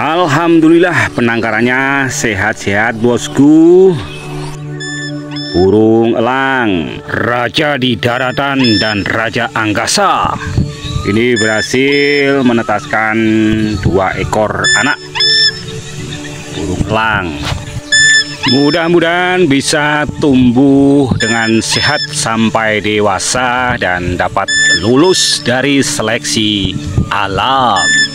Alhamdulillah penangkarannya sehat-sehat bosku. Burung elang Raja di daratan dan Raja angkasa Ini berhasil menetaskan dua ekor anak. Burung elang. Mudah-mudahan bisa tumbuh dengan sehat sampai dewasa dan dapat lulus dari seleksi alam.